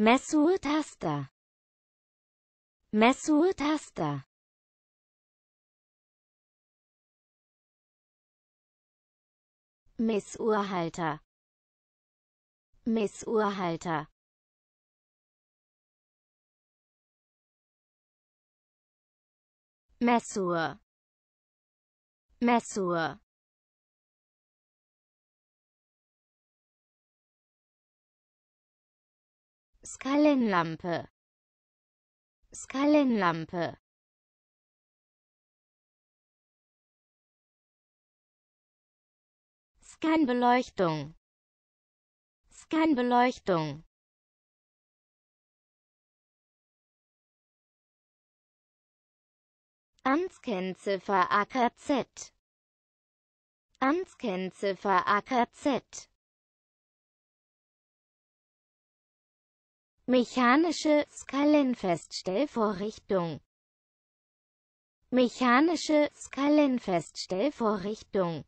Messurtaster. Messurtaster. Messurhalter. Messurhalter. Messur. Messur. Skalenlampe. Skalenlampe. Scanbeleuchtung. Scanbeleuchtung. Amtskennziffer AKZ. Amtskennziffer AKZ. Mechanische Skalenfeststellvorrichtung. Mechanische Skalenfeststellvorrichtung